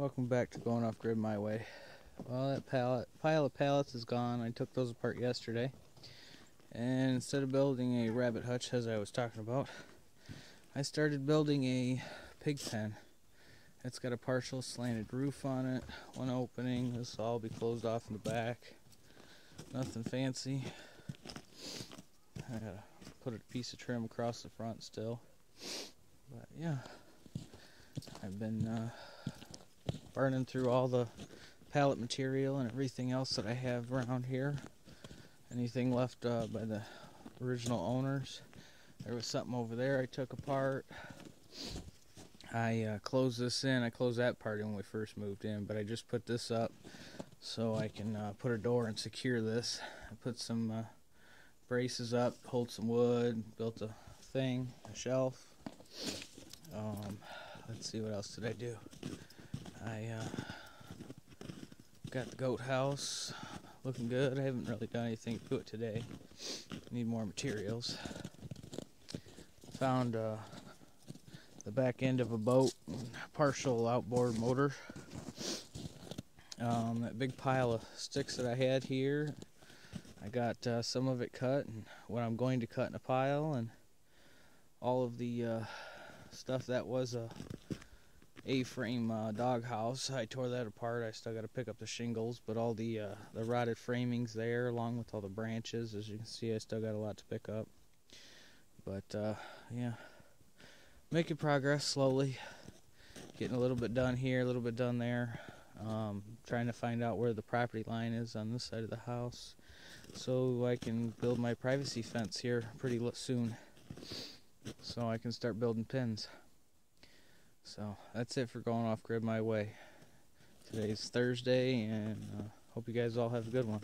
Welcome back to Going Off Grid My Way. Well, that pallet, pile of pallets is gone. I took those apart yesterday. And instead of building a rabbit hutch, as I was talking about, I started building a pig pen. It's got a partial slanted roof on it, one opening. This will all be closed off in the back. Nothing fancy. I gotta put a piece of trim across the front still. But yeah, I've been uh, burning through all the pallet material and everything else that I have around here. Anything left uh, by the original owners. There was something over there I took apart. I uh, closed this in. I closed that part in when we first moved in, but I just put this up so I can uh, put a door and secure this. I put some uh, braces up, hold some wood, built a thing, a shelf. Um, let's see what else did I do. I uh, got the goat house looking good. I haven't really done anything to it today. Need more materials. Found uh, the back end of a boat, partial outboard motor. Um, that big pile of sticks that I had here, I got uh, some of it cut and what I'm going to cut in a pile, and all of the uh, stuff that was a a-frame uh, doghouse. I tore that apart. I still got to pick up the shingles, but all the uh, the rotted framings there, along with all the branches, as you can see, I still got a lot to pick up. But uh, yeah, making progress slowly. Getting a little bit done here, a little bit done there. Um, trying to find out where the property line is on this side of the house, so I can build my privacy fence here pretty soon. So I can start building pins. So that's it for going off grid my way. Today's Thursday, and uh, hope you guys all have a good one.